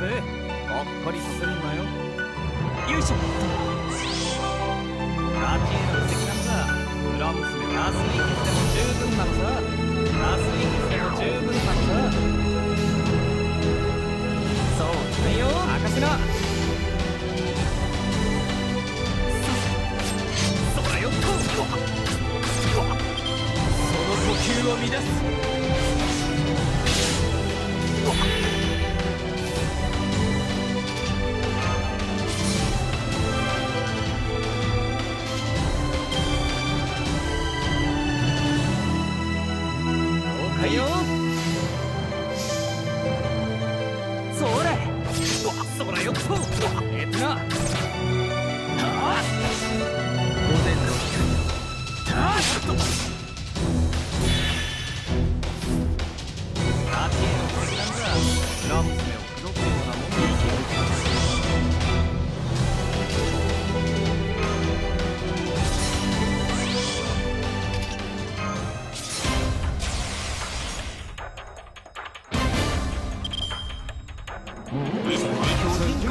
ぜ。ほっこりさせるんだよ。よいしょ。ラティーの敵なんだ裏娘ラスイックでも十分なのさラスイックでも十分なのさそうだよ。任せなそそらよ。その呼吸を乱す了解よ。それ。そらよっとえっとな。はあ。午前の光はあっと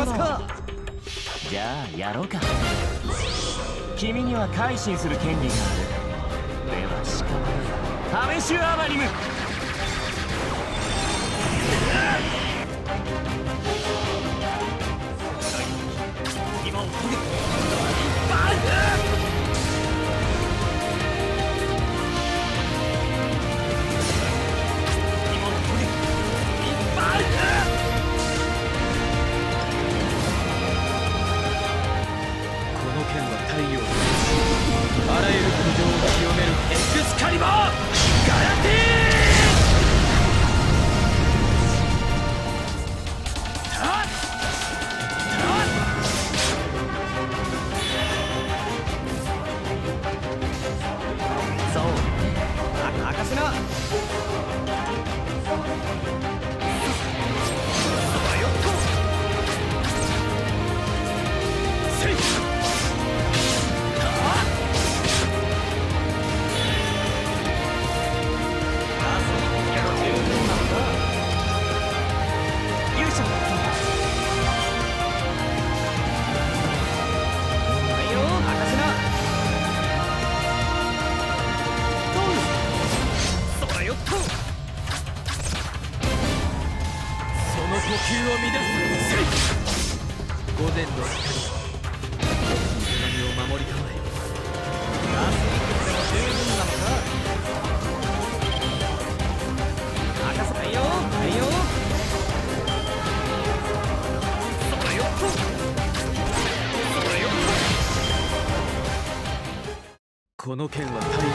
かじゃあやろうか。君には改心する権利がある。では仕方ない。試しアバリム今を遂げ今呼吸を乱す。午前の光を守りたまえラスイックでも十分なのか任せないよはいよそらよっとそらよっとこの剣は太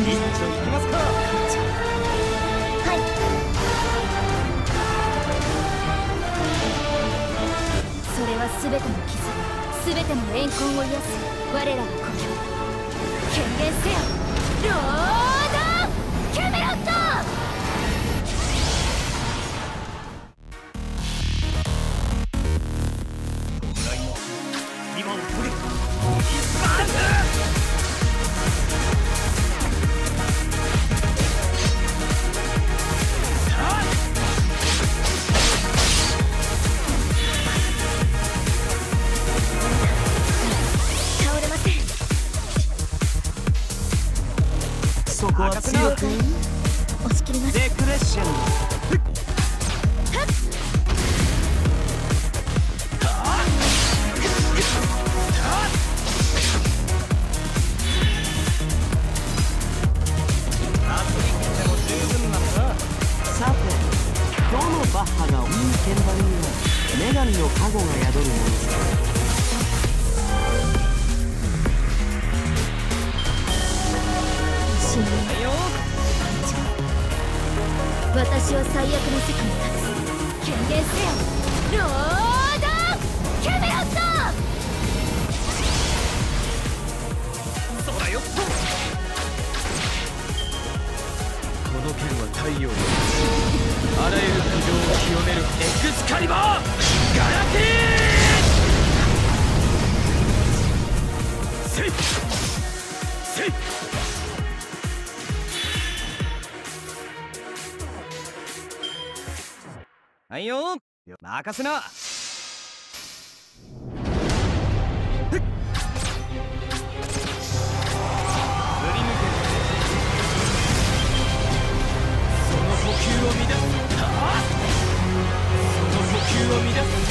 ます信じ一丁行きますかはい。それは全ての傷全ての怨恨を癒す我らの故郷。権限せよ。ローそこは強く。押し切ります。デクレッシェン。さてどのバッハがいい鍵盤には女神の加護が宿るもの。さ私を最悪の席に立つ権限せよロードキャメロットそうだよ。この剣は太陽のあらゆる苦情を清めるエクスカリバーガラティー。せいはいよ。任せな。振り抜けその呼吸を乱す。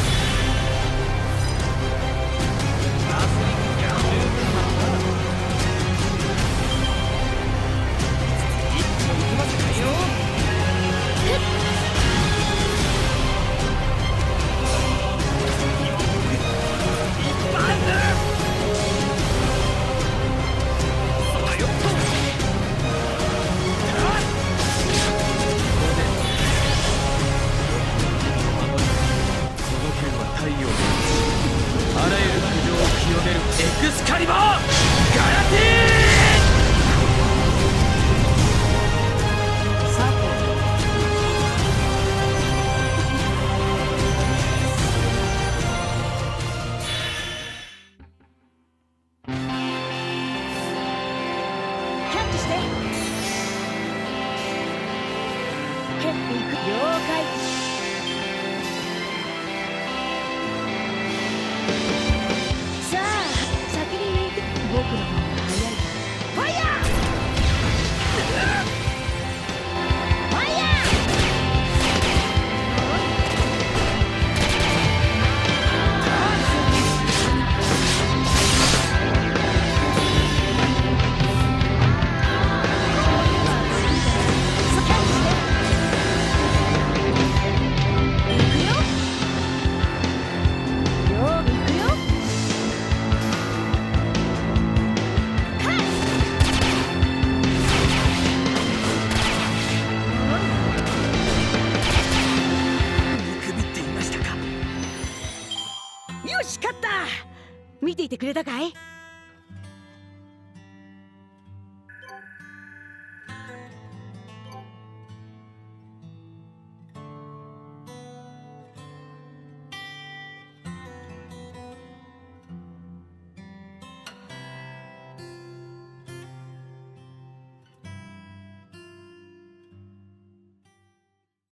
蹴っていく。了解。見ていてくれたかい？